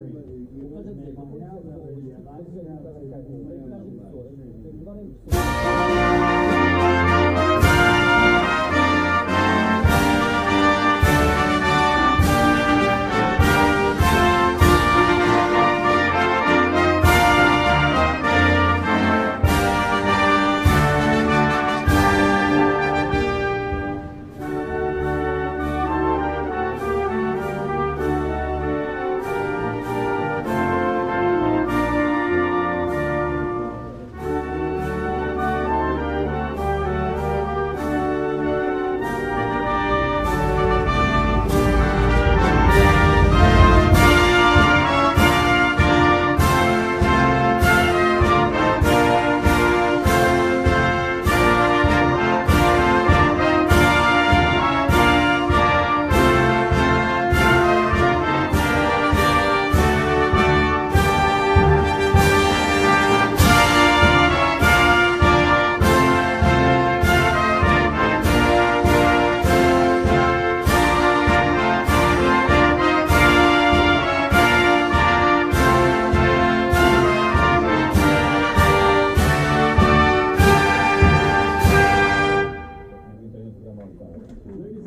They find cổ.